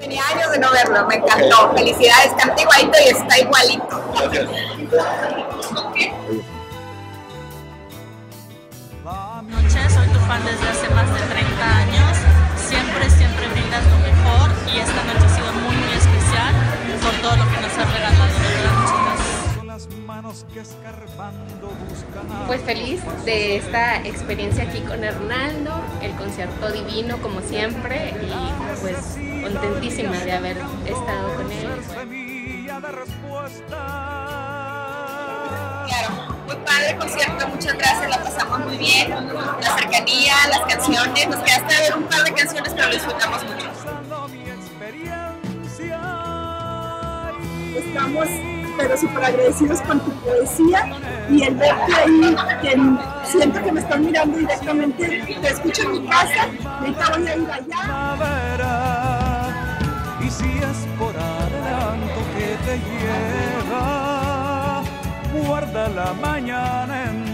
Tenía años de no verlo, me encantó. Felicidades, canta igualito y está igualito. noches, soy tu fan desde hace más de 30 años. Siempre, siempre brindas lo mejor y esta noche ha sido muy, muy especial por todo lo que nos has regalado. Gracias. Pues feliz de esta experiencia aquí con Hernaldo, el concierto divino como siempre y contentísima de haber estado con él. Claro, muy padre el concierto, muchas gracias, la pasamos muy bien. La cercanía, las canciones, nos quedaste a ver un par de canciones, pero lo disfrutamos mucho. estamos pero súper agradecidos con tu poesía y el verte ahí, que siento que me están mirando directamente, te escucho en mi casa, ahorita voy a ir allá. Es por adelanto que te llega, guarda la mañana en